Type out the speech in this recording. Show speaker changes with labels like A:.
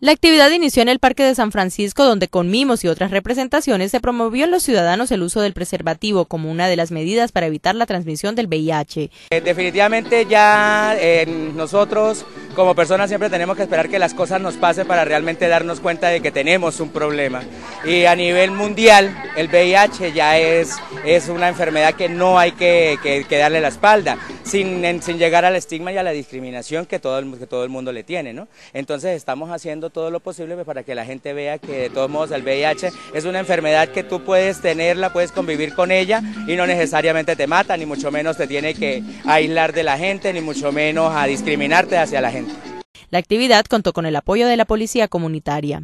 A: La actividad inició en el Parque de San Francisco, donde con mimos y otras representaciones se promovió en los ciudadanos el uso del preservativo como una de las medidas para evitar la transmisión del VIH.
B: Eh, definitivamente ya eh, nosotros como personas siempre tenemos que esperar que las cosas nos pasen para realmente darnos cuenta de que tenemos un problema. Y a nivel mundial el VIH ya es, es una enfermedad que no hay que, darle la espalda, sin, sin, llegar al estigma y a la discriminación que todo el, que todo el mundo le tiene. ¿no? Entonces estamos haciendo todo lo posible para que la gente vea que de todos modos el VIH es una enfermedad que tú puedes tenerla, puedes convivir con ella y no necesariamente te mata, ni mucho menos te tiene que aislar de la gente, ni mucho menos a discriminarte hacia la gente.
A: La actividad contó con el apoyo de la policía comunitaria.